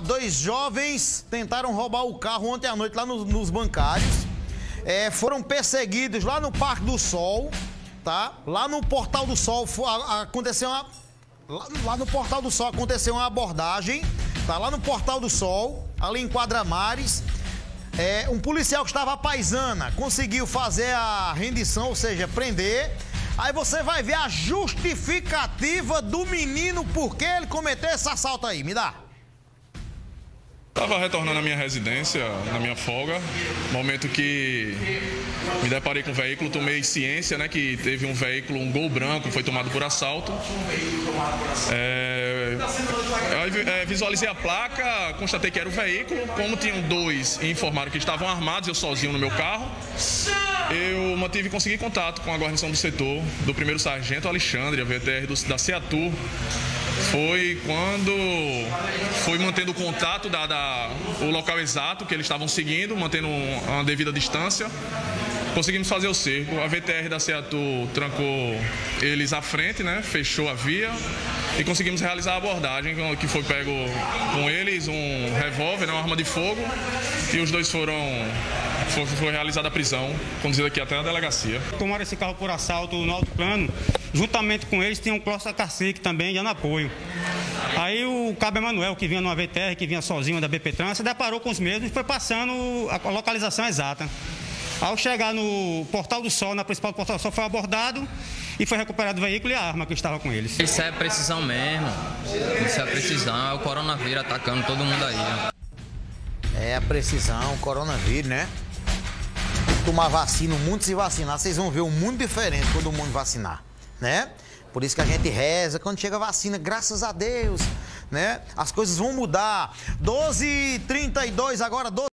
Dois jovens tentaram roubar o carro ontem à noite lá no, nos bancários. É, foram perseguidos lá no Parque do Sol, tá? Lá no Portal do Sol aconteceu uma. Lá, lá, no Portal do Sol aconteceu uma abordagem, tá? Lá no Portal do Sol, ali em Quadramares. É, um policial que estava paisana conseguiu fazer a rendição, ou seja, prender. Aí você vai ver a justificativa do menino por que ele cometeu esse assalto aí. Me dá. Estava retornando à minha residência, na minha folga, momento que me deparei com o veículo, tomei ciência, né, que teve um veículo, um gol branco, foi tomado por assalto. É, é, visualizei a placa, constatei que era o veículo, como tinham dois e informaram que estavam armados, eu sozinho no meu carro, eu mantive consegui contato com a guarnição do setor, do primeiro sargento Alexandre, a VTR do, da Ceatur, foi quando foi mantendo o contato da, o local exato que eles estavam seguindo, mantendo uma devida distância. Conseguimos fazer o cerco. A VTR da Ceatu trancou eles à frente, né? Fechou a via e conseguimos realizar a abordagem, que foi pego com eles um revólver, né? uma arma de fogo, e os dois foram foi, foi realizada a prisão, conduzida aqui até a delegacia. Tomaram esse carro por assalto no alto plano. Juntamente com eles tinha um Costa Cacique também, dando apoio. Aí o Cabo Emanuel, que vinha numa VTR, que vinha sozinho da BP Trans, se deparou com os mesmos e foi passando a localização exata. Ao chegar no Portal do Sol, na principal Portal do Sol, foi abordado e foi recuperado o veículo e a arma que estava com eles. Isso é precisão mesmo. Isso é precisão. É o coronavírus atacando todo mundo aí. É a precisão, o coronavírus, né? tomar vacina, o mundo se vacinar, vocês vão ver um mundo diferente quando o mundo vacinar, né? Por isso que a gente reza quando chega a vacina, graças a Deus, né? As coisas vão mudar. 12h32 agora, 12